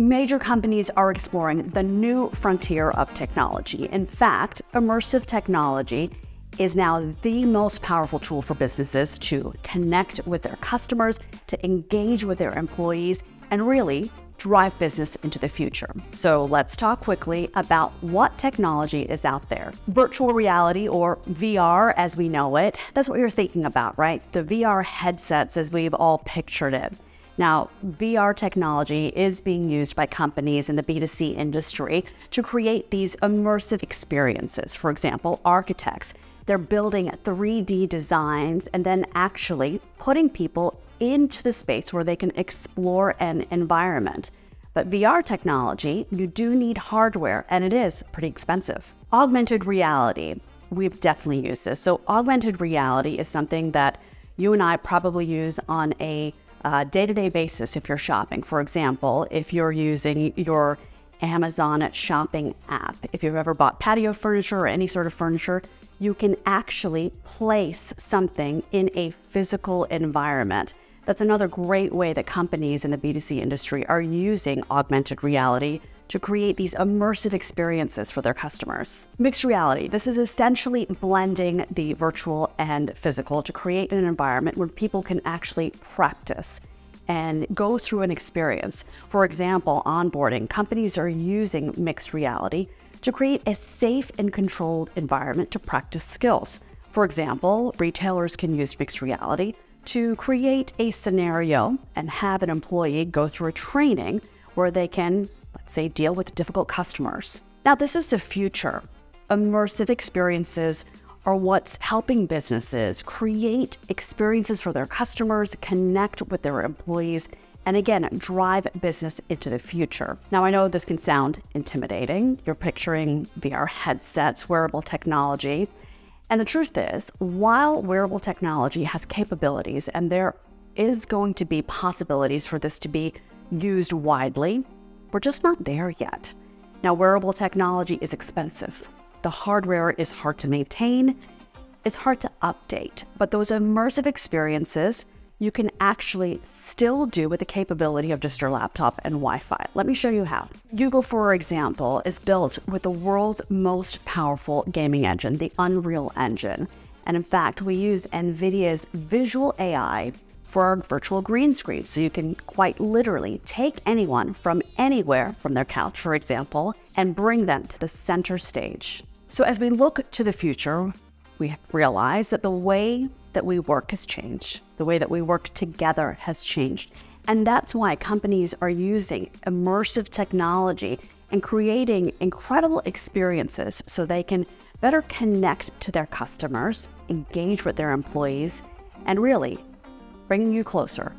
Major companies are exploring the new frontier of technology. In fact, immersive technology is now the most powerful tool for businesses to connect with their customers, to engage with their employees, and really drive business into the future. So let's talk quickly about what technology is out there. Virtual reality, or VR as we know it, that's what you're thinking about, right? The VR headsets as we've all pictured it. Now, VR technology is being used by companies in the B2C industry to create these immersive experiences. For example, architects, they're building 3D designs and then actually putting people into the space where they can explore an environment. But VR technology, you do need hardware, and it is pretty expensive. Augmented reality, we've definitely used this. So, augmented reality is something that you and I probably use on a day to day basis if you're shopping. For example, if you're using your Amazon shopping app, if you've ever bought patio furniture or any sort of furniture, you can actually place something in a physical environment. That's another great way that companies in the B2C industry are using augmented reality to create these immersive experiences for their customers. Mixed reality, this is essentially blending the virtual and physical to create an environment where people can actually practice and go through an experience. For example, onboarding, companies are using mixed reality to create a safe and controlled environment to practice skills. For example, retailers can use mixed reality to create a scenario and have an employee go through a training where they can, say, deal with difficult customers. Now, this is the future. Immersive experiences are what's helping businesses create experiences for their customers, connect with their employees, and again, drive business into the future. Now, I know this can sound intimidating. You're picturing VR headsets, wearable technology. And the truth is, while wearable technology has capabilities and there is going to be possibilities for this to be used widely, we're just not there yet. Now, wearable technology is expensive. The hardware is hard to maintain, it's hard to update, but those immersive experiences you can actually still do with the capability of just your laptop and Wi Fi. Let me show you how. Jugo, for example, is built with the world's most powerful gaming engine, the Unreal Engine. And in fact, we use NVIDIA's visual AI for our virtual green screen. So you can quite literally take anyone from anywhere, from their couch, for example, and bring them to the center stage. So as we look to the future, we realize that the way that we work has changed. The way that we work together has changed. And that's why companies are using immersive technology and creating incredible experiences so they can better connect to their customers, engage with their employees, and really bring you closer